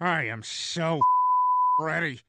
I am so ready.